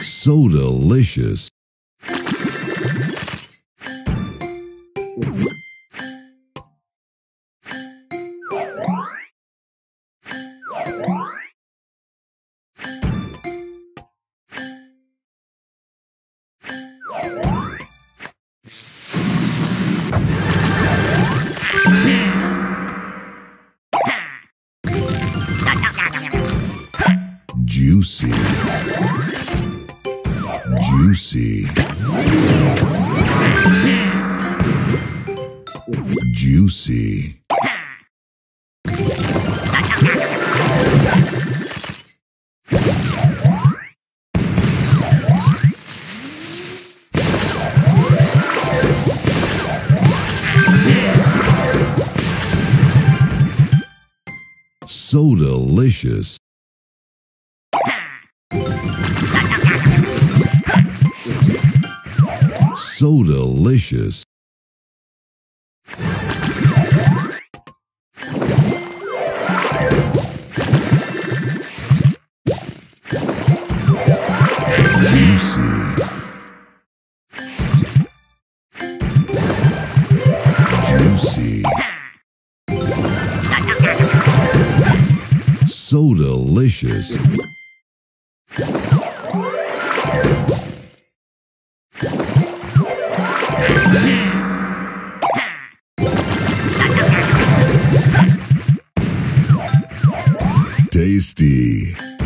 So delicious. Juicy. Juicy. Juicy. So delicious. So delicious. Juicy. Juicy. So delicious. Tasty.